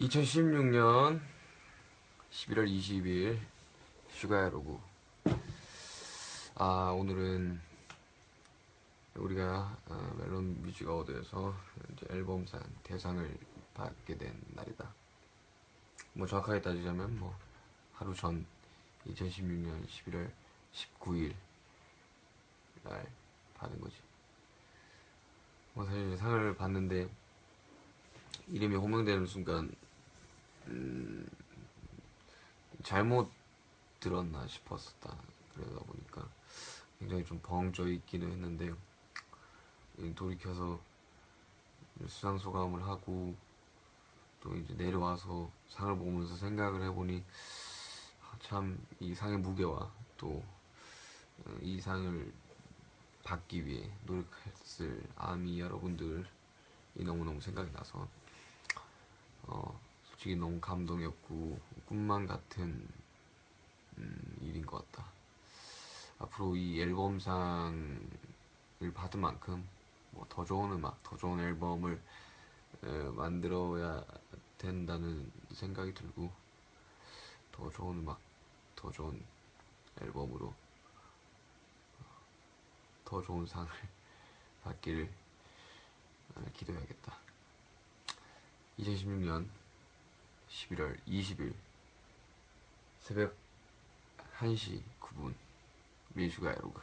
2016년 11월 20일 슈가야로구 아 오늘은 우리가 어, 멜론 Music Award에서 앨범상 대상을 받게 된 날이다. 뭐 정확하게 따지자면 뭐 하루 전 2016년 11월 19일 날 받은 거지. 뭐 사실 상을 받는데 이름이 호명되는 순간 음, 잘못 들었나 싶었었다. 그러다 보니까 굉장히 좀 벙쪄 있기는 했는데 돌이켜서 수상 소감을 하고 또 이제 내려와서 상을 보면서 생각을 해보니 아, 참이 상의 무게와 또 이 상을 받기 위해 노력했을 아미 여러분들이 너무너무 생각이 나서 어, 솔직히 너무 감동이었고 꿈만 같은 음, 일인 것 같다. 앞으로 이 앨범상을 받은 만큼 뭐 더 좋은 음악, 더 좋은 앨범을 에, 만들어야 된다는 생각이 들고 더 좋은 음악, 더 좋은 앨범으로 더 좋은 상을 받기를 어, 기도해야겠다. 2016년 11월 20일 새벽 1시 9분 밀슈가 에로그